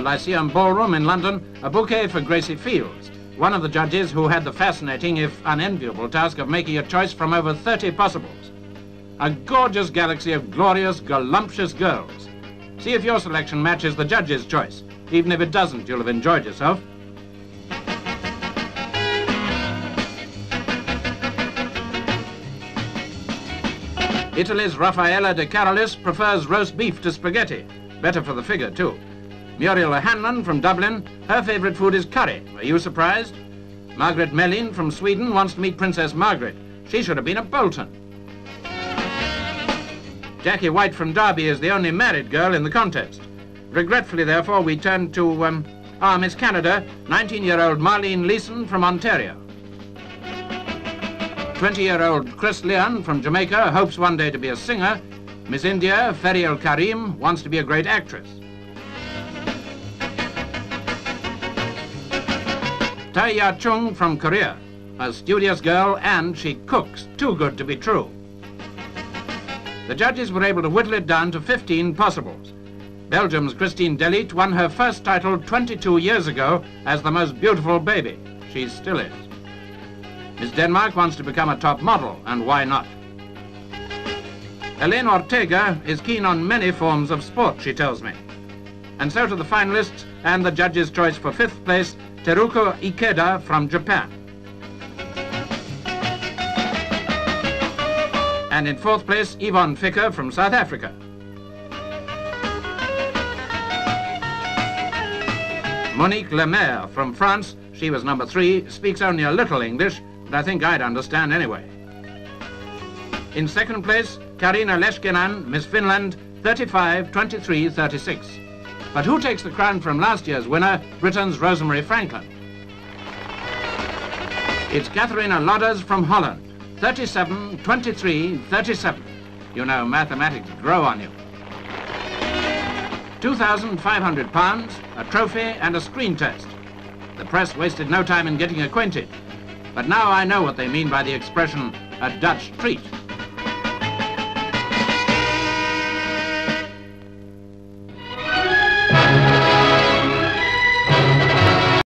the Lyceum Ballroom in London, a bouquet for Gracie Fields, one of the judges who had the fascinating, if unenviable, task of making a choice from over 30 possibles. A gorgeous galaxy of glorious, galumphous girls. See if your selection matches the judge's choice. Even if it doesn't, you'll have enjoyed yourself. Italy's Raffaella de Carolis prefers roast beef to spaghetti. Better for the figure, too. Muriel Hanlon from Dublin, her favourite food is curry. Are you surprised? Margaret Melin from Sweden wants to meet Princess Margaret. She should have been at Bolton. Jackie White from Derby is the only married girl in the contest. Regretfully, therefore, we turn to um, our Miss Canada, 19-year-old Marlene Leeson from Ontario. 20-year-old Chris Leon from Jamaica hopes one day to be a singer. Miss India, Feriel Karim, wants to be a great actress. Fae-Ja Chung from Korea, a studious girl and she cooks, too good to be true. The judges were able to whittle it down to 15 possibles. Belgium's Christine Delit won her first title 22 years ago as the most beautiful baby. She still is. Miss Denmark wants to become a top model, and why not? Elaine Ortega is keen on many forms of sport, she tells me. And so to the finalists and the judge's choice for fifth place, Teruko Ikeda from Japan. And in fourth place, Yvonne Ficker from South Africa. Monique Lemaire from France, she was number three, speaks only a little English, but I think I'd understand anyway. In second place, Kaarina Leskinen, Miss Finland, 35, 23, 36. But who takes the crown from last year's winner, Britain's Rosemary Frankland? It's Catherina Lodders from Holland, 37, 23, 37. You know, mathematics grow on you. 2,500 pounds, a trophy and a screen test. The press wasted no time in getting acquainted. But now I know what they mean by the expression, a Dutch treat.